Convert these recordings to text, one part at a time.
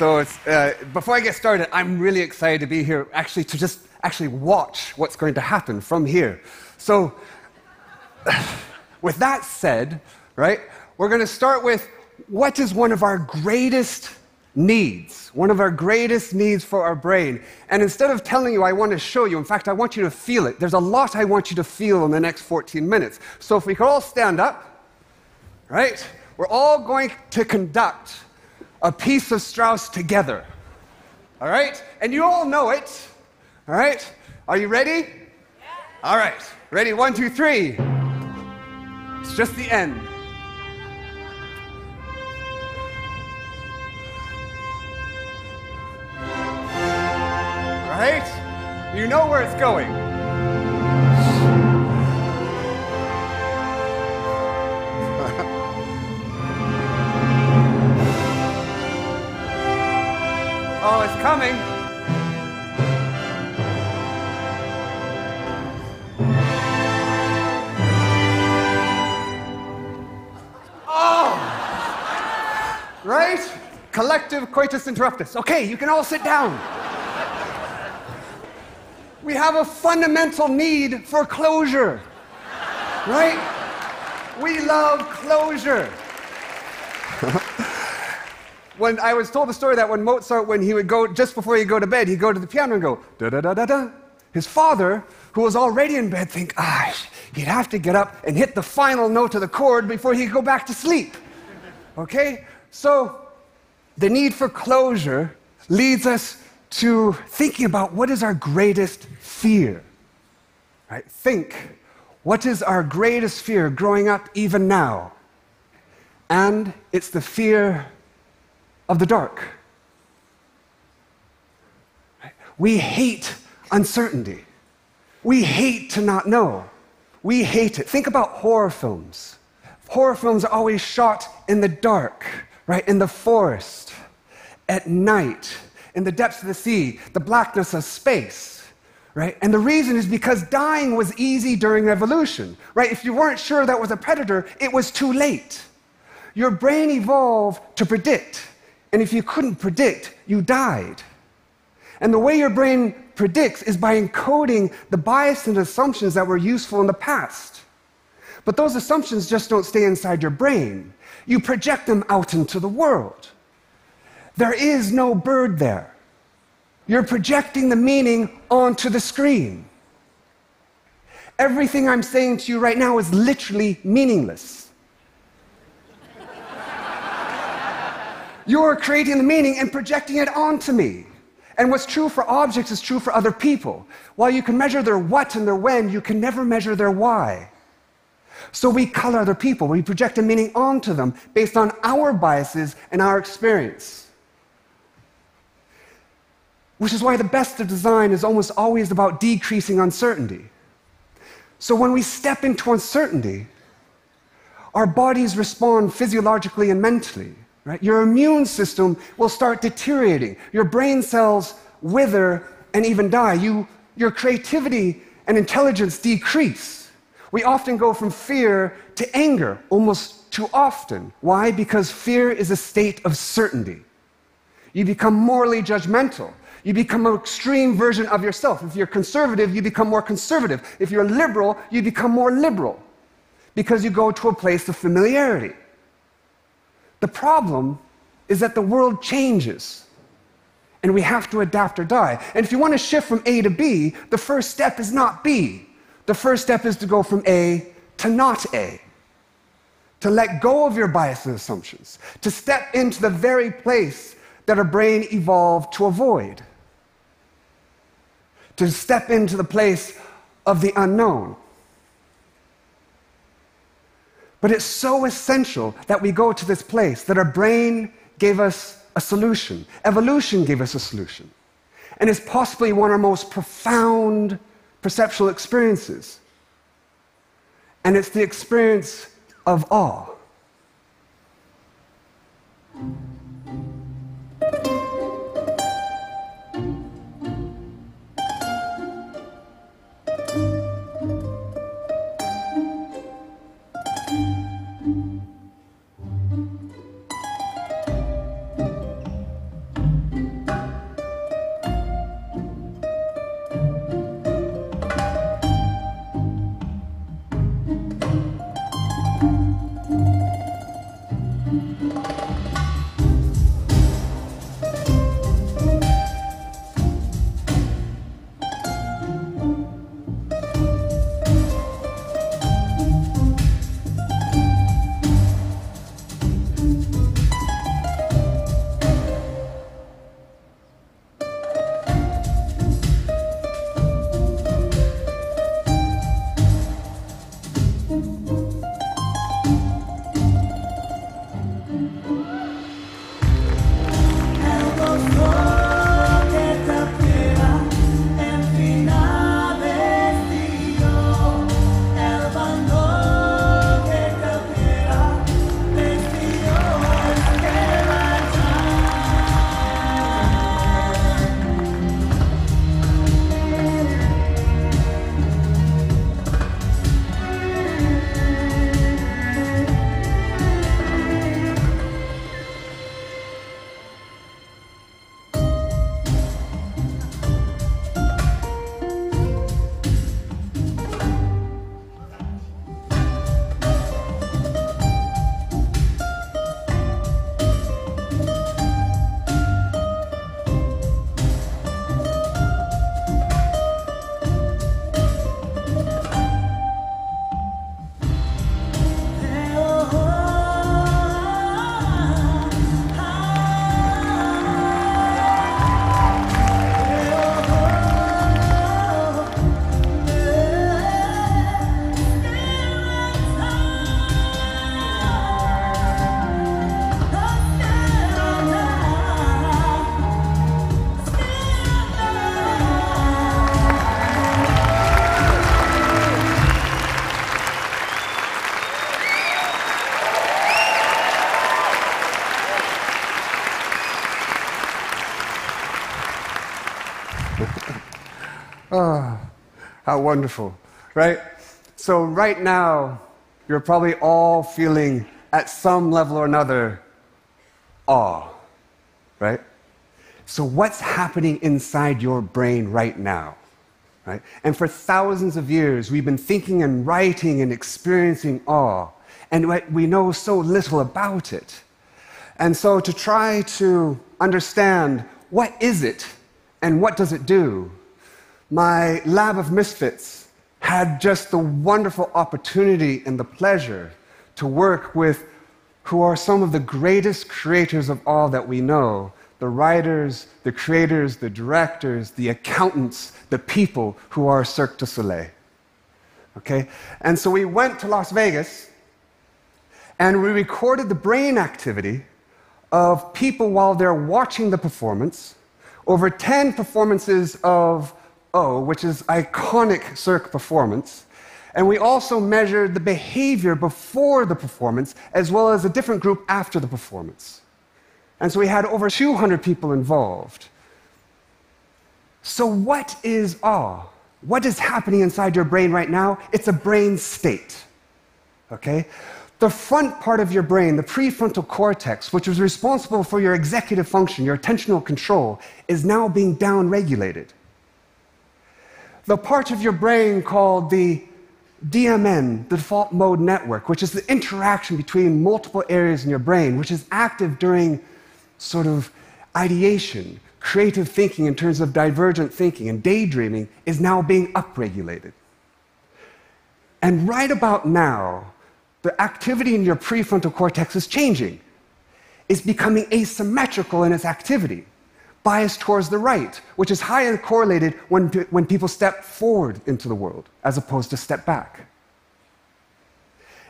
So it's, uh, before I get started, I'm really excited to be here, actually, to just actually watch what's going to happen from here. So, with that said, right, we're going to start with what is one of our greatest needs, one of our greatest needs for our brain. And instead of telling you, I want to show you, in fact, I want you to feel it. There's a lot I want you to feel in the next 14 minutes. So if we could all stand up, right? We're all going to conduct a piece of Strauss together. All right? And you all know it. All right? Are you ready? Yeah. All right. Ready? One, two, three. It's just the end. right? You know where it's going. Coming. Oh! Right? Collective coitus interruptus. Okay, you can all sit down we have a fundamental need for closure. Right? We love closure. when I was told the story that when Mozart, when he would go, just before he'd go to bed, he'd go to the piano and go, da da da da da. His father, who was already in bed, think, ah, he'd have to get up and hit the final note of the chord before he could go back to sleep. Okay? So, the need for closure leads us to thinking about what is our greatest fear. Right? Think, what is our greatest fear growing up even now? And it's the fear of the dark. We hate uncertainty. We hate to not know. We hate it. Think about horror films. Horror films are always shot in the dark, right? In the forest, at night in the depths of the sea, the blackness of space, right? And the reason is because dying was easy during evolution, right? If you weren't sure that was a predator, it was too late. Your brain evolved to predict, and if you couldn't predict, you died. And the way your brain predicts is by encoding the bias and assumptions that were useful in the past. But those assumptions just don't stay inside your brain. You project them out into the world. There is no bird there. You're projecting the meaning onto the screen. Everything I'm saying to you right now is literally meaningless. You're creating the meaning and projecting it onto me. And what's true for objects is true for other people. While you can measure their what and their when, you can never measure their why. So we color other people, we project a meaning onto them based on our biases and our experience. Which is why the best of design is almost always about decreasing uncertainty. So when we step into uncertainty, our bodies respond physiologically and mentally. Right? Your immune system will start deteriorating. Your brain cells wither and even die. You, your creativity and intelligence decrease. We often go from fear to anger almost too often. Why? Because fear is a state of certainty. You become morally judgmental. You become an extreme version of yourself. If you're conservative, you become more conservative. If you're liberal, you become more liberal because you go to a place of familiarity. The problem is that the world changes and we have to adapt or die. And if you want to shift from A to B, the first step is not B. The first step is to go from A to not A. To let go of your biases and assumptions, to step into the very place that our brain evolved to avoid to step into the place of the unknown. But it's so essential that we go to this place that our brain gave us a solution. Evolution gave us a solution. And it's possibly one of our most profound perceptual experiences. And it's the experience of awe. Oh, how wonderful, right? So, right now, you're probably all feeling at some level or another awe, right? So, what's happening inside your brain right now? Right? And for thousands of years, we've been thinking and writing and experiencing awe, and we know so little about it. And so, to try to understand what is it and what does it do, my lab of misfits had just the wonderful opportunity and the pleasure to work with who are some of the greatest creators of all that we know the writers, the creators, the directors, the accountants, the people who are Cirque du Soleil. Okay? And so we went to Las Vegas and we recorded the brain activity of people while they're watching the performance over 10 performances of O, which is iconic Cirque performance. And we also measured the behavior before the performance, as well as a different group after the performance. And so we had over 200 people involved. So, what is awe? What is happening inside your brain right now? It's a brain state. Okay? The front part of your brain, the prefrontal cortex, which was responsible for your executive function, your attentional control, is now being downregulated. The part of your brain called the DMN, the default mode network, which is the interaction between multiple areas in your brain, which is active during sort of ideation, creative thinking in terms of divergent thinking and daydreaming, is now being upregulated. And right about now, the activity in your prefrontal cortex is changing. It's becoming asymmetrical in its activity biased towards the right, which is highly correlated when, when people step forward into the world as opposed to step back.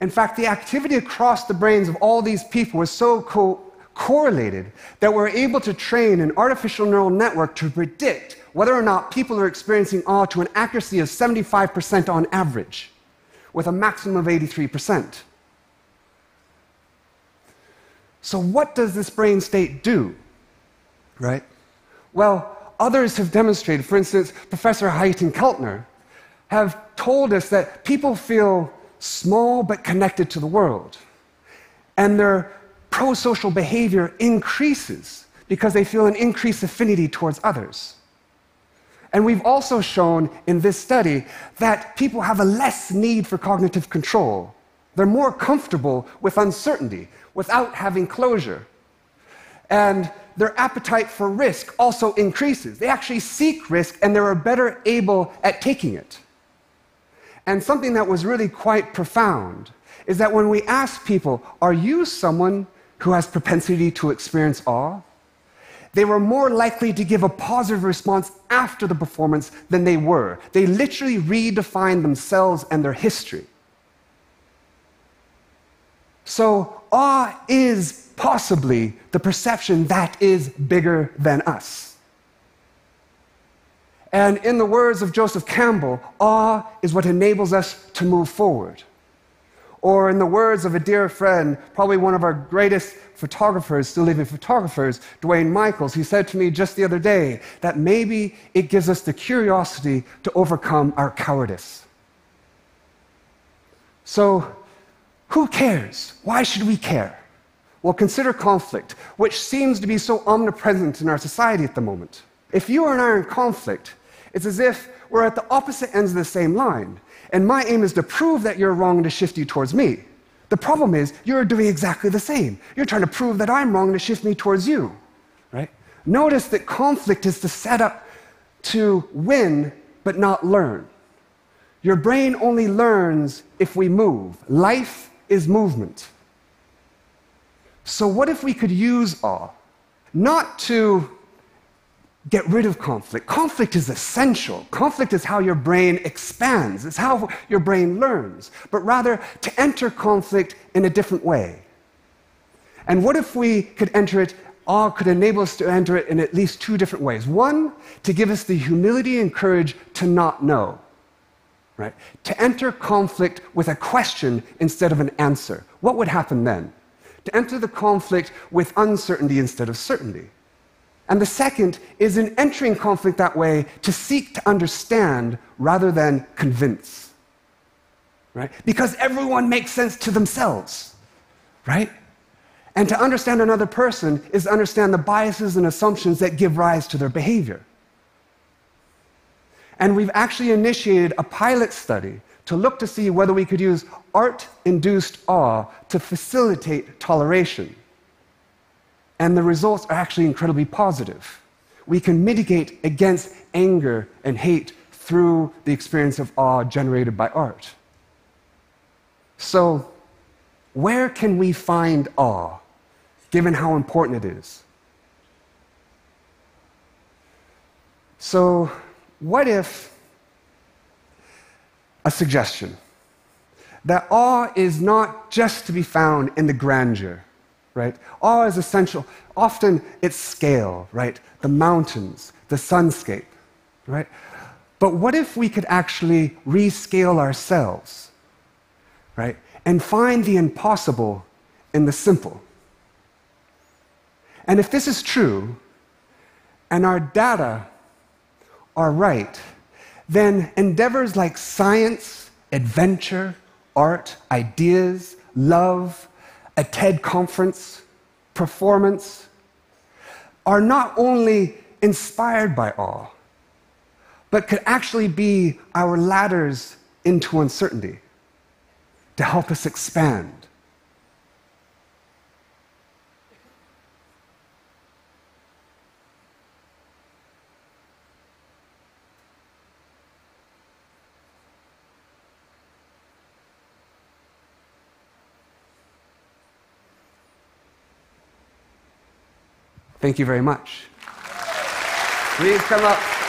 In fact, the activity across the brains of all these people was so co- correlated that we're able to train an artificial neural network to predict whether or not people are experiencing awe to an accuracy of 75% on average, with a maximum of 83%. So, what does this brain state do? Right? Well, others have demonstrated, for instance, Professor Hayton Keltner, have told us that people feel small but connected to the world. And their pro social behavior increases because they feel an increased affinity towards others. And we've also shown in this study that people have a less need for cognitive control. They're more comfortable with uncertainty without having closure. And their appetite for risk also increases. They actually seek risk and they're better able at taking it. And something that was really quite profound is that when we ask people, Are you someone who has propensity to experience awe? They were more likely to give a positive response after the performance than they were. They literally redefined themselves and their history. So, awe is possibly the perception that is bigger than us. And in the words of Joseph Campbell, awe is what enables us to move forward. Or, in the words of a dear friend, probably one of our greatest photographers, still living photographers, Duane Michals, he said to me just the other day that maybe it gives us the curiosity to overcome our cowardice. So, who cares? Why should we care? Well, consider conflict, which seems to be so omnipresent in our society at the moment. If you and I are in conflict, it's as if we're at the opposite ends of the same line. And my aim is to prove that you're wrong and to shift you towards me. The problem is, you're doing exactly the same. You're trying to prove that I'm wrong and to shift me towards you. Right? Notice that conflict is to set up to win but not learn. Your brain only learns if we move. Life is movement. So, what if we could use awe not to get rid of conflict? Conflict is essential. Conflict is how your brain expands, it's how your brain learns, but rather to enter conflict in a different way. And what if we could enter it? Awe could enable us to enter it in at least two different ways. One, to give us the humility and courage to not know. Right? To enter conflict with a question instead of an answer. What would happen then? To enter the conflict with uncertainty instead of certainty. And the second is in entering conflict that way to seek to understand rather than convince. Right? Because everyone makes sense to themselves. Right? And to understand another person is to understand the biases and assumptions that give rise to their behavior. And we've actually initiated a pilot study to look to see whether we could use art induced awe to facilitate toleration. And the results are actually incredibly positive. We can mitigate against anger and hate through the experience of awe generated by art. So, where can we find awe, given how important it is? So, what if a suggestion that awe is not just to be found in the grandeur, right? Awe is essential. Often it's scale, right? The mountains, the sunscape, right? But what if we could actually rescale ourselves, right? And find the impossible in the simple? And if this is true, and our data are right, then endeavors like science, adventure, art, ideas, love, a TED conference, performance, are not only inspired by awe, but could actually be our ladders into uncertainty to help us expand. Thank you very much. Please come up.